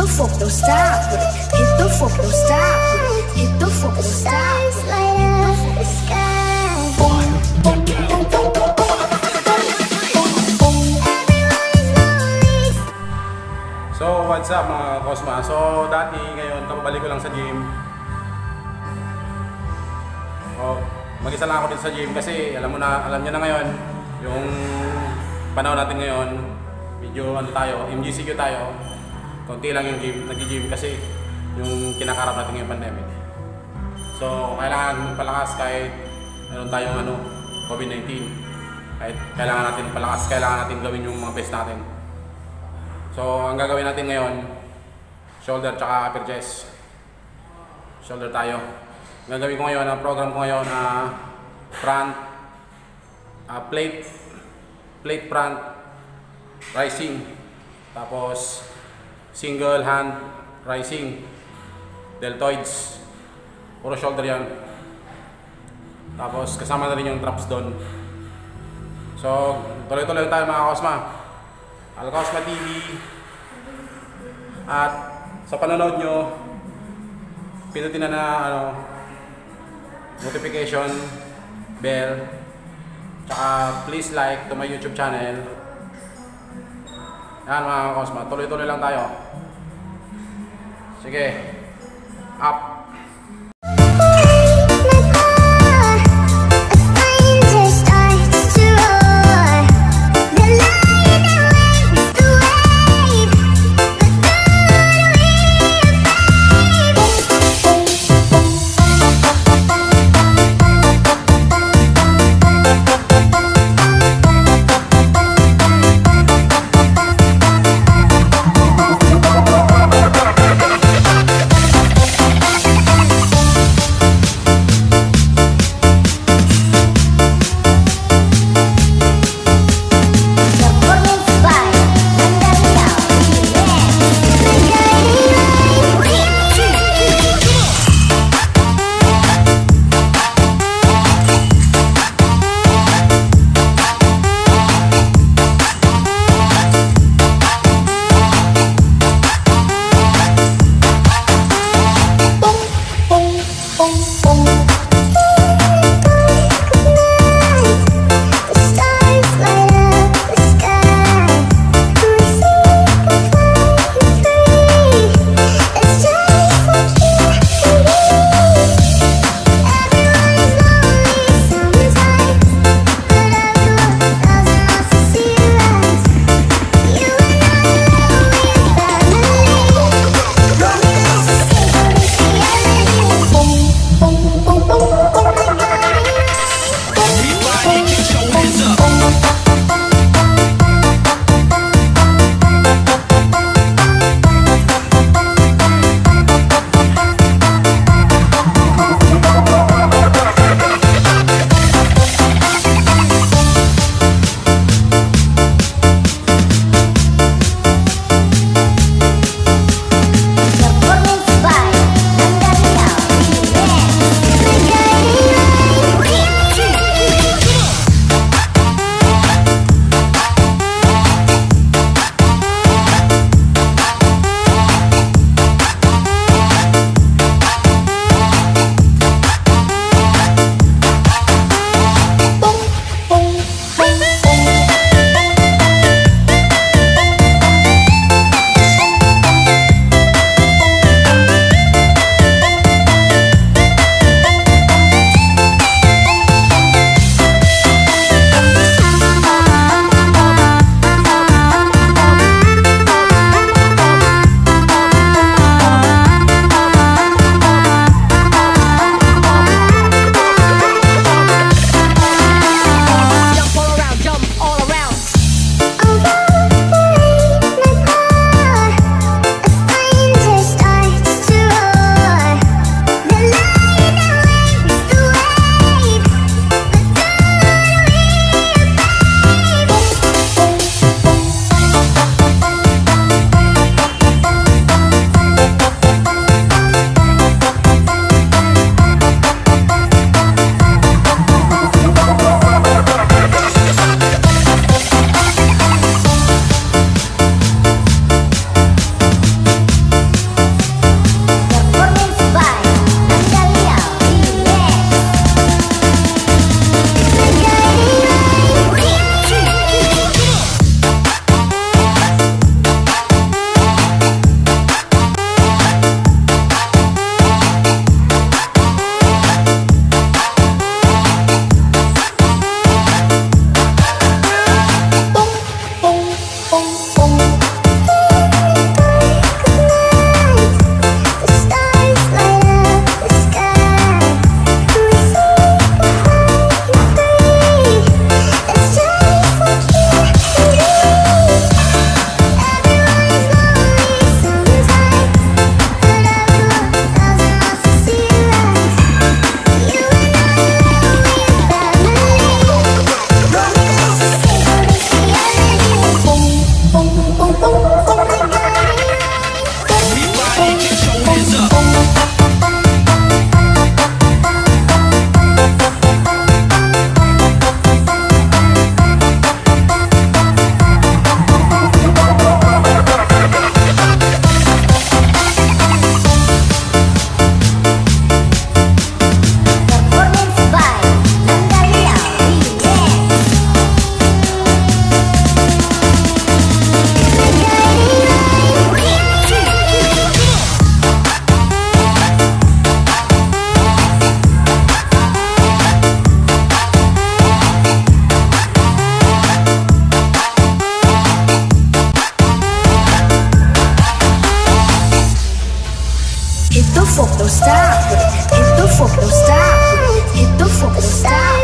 the fuck, don't stop with the fuck, don't stop with the fuck, don't stop. So, what's up mga Cosma? So, dati ngayon, kababalik ko lang sa gym. Oh, mag-isa lang ako dito sa gym kasi alam mo na, alam niyo na ngayon, yung panahon natin ngayon, medyo ano tayo, MGCQ tayo. Konti lang yung gym, nag-gym kasi yung kinakarap natin ngayong pandemic. So, kailangan magpalakas kahit meron tayong ano, COVID-19. Kahit kailangan natin palakas, kailangan natin gawin yung mga best natin. So, ang gagawin natin ngayon, shoulder tsaka upper chest. Shoulder tayo. Ang gagawin ko ngayon, ang program ko ngayon na front, ah, plate, plate front, rising. Tapos, single hand rising. Deltoids. Puro shoulder yan. Tapos, kasama na rin yung traps doon. So, tuloy-tuloy tayo mga Cosma. Alcosma TV. At sa panonood nyo, pinutin na na ano, notification bell. Tsaka please like to my YouTube channel. Yan mga Cosma, tuloy-tuloy lang tayo. Sige. Up. Don't stop. Hit the fuck, don't stop. Hit the fuck, don't stop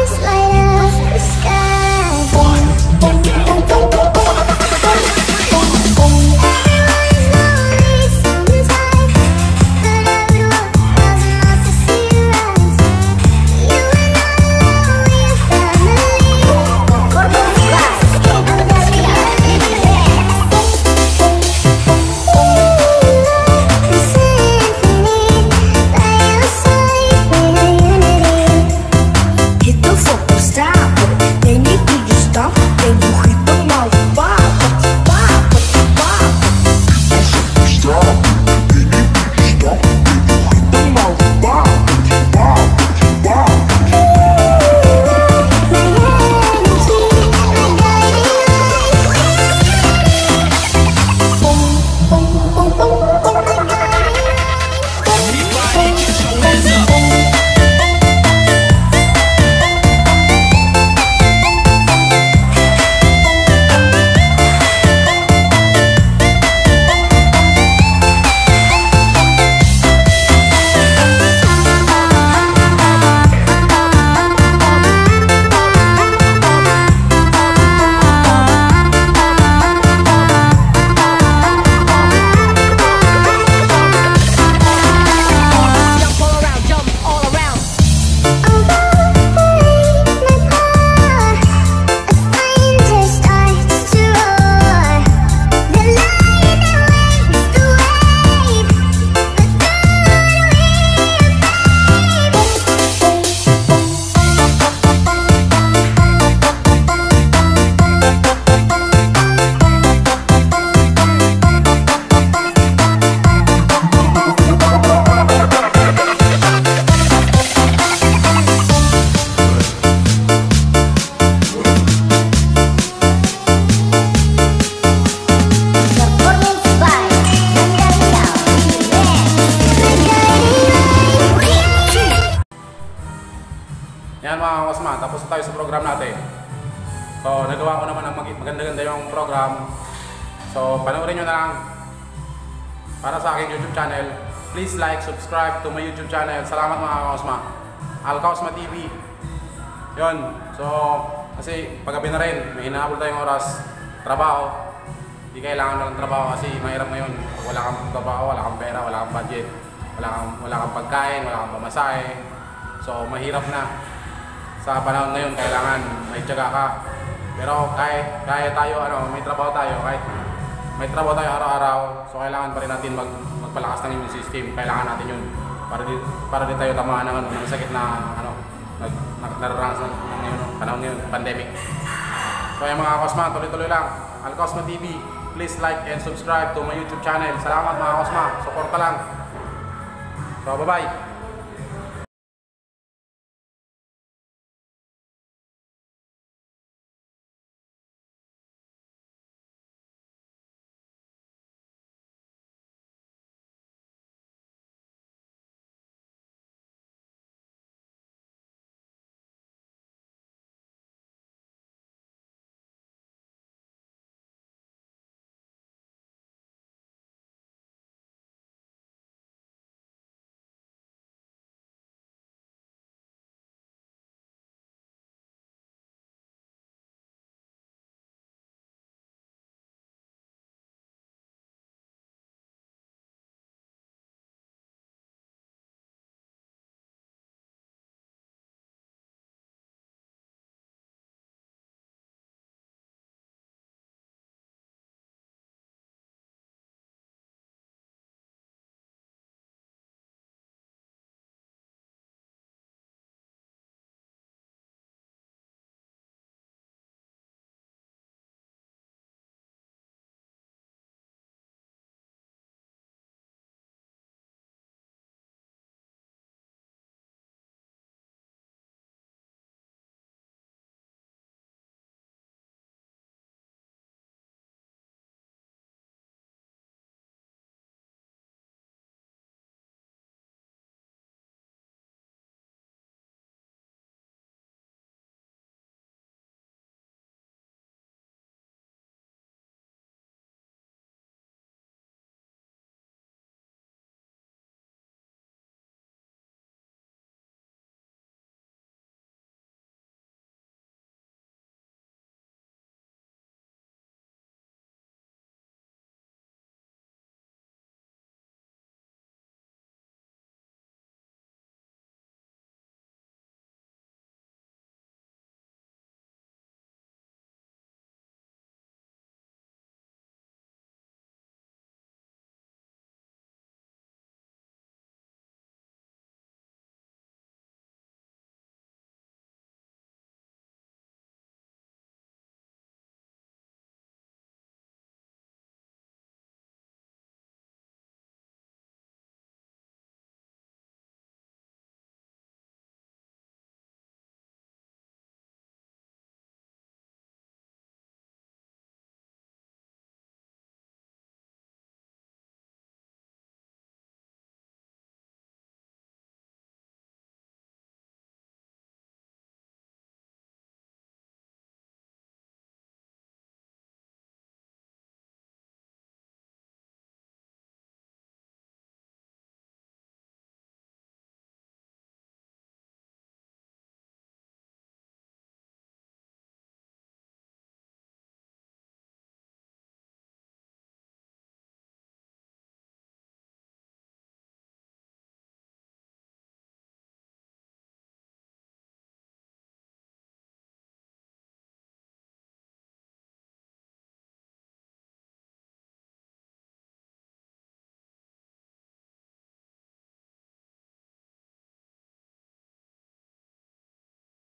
na tayo sa program natin. So, nagawa ko naman ng mag- maganda-ganda yung program. So, panoorin nyo na lang para sa aking YouTube channel. Please like, subscribe to my YouTube channel. Salamat mga kasma. Al Kausma TV. Yun. So, kasi paggabi na rin, may hinahabol tayong oras. Trabaho. Hindi kailangan na ng trabaho kasi mahirap ngayon. Wala kang trabaho, wala kang pera, wala kang budget, wala kang, wala kang pagkain, wala kang pamasahe. So, mahirap na sa panahon ngayon kailangan may tiyaga ka. Pero kahit kaya tayo ano, may trabaho tayo kahit may trabaho tayo araw-araw, so kailangan pa rin natin mag, magpalakas ng immune system. Kailangan natin 'yun para di para di tayo tamaan ng ano, ng sakit na ano, nag, nag nararanas ng, ng ngayon, panahon ngayon, pandemic. So yung mga Cosma, tuloy-tuloy lang. Al Cosma TV, please like and subscribe to my YouTube channel. Salamat mga Cosma, support ka lang. So bye-bye.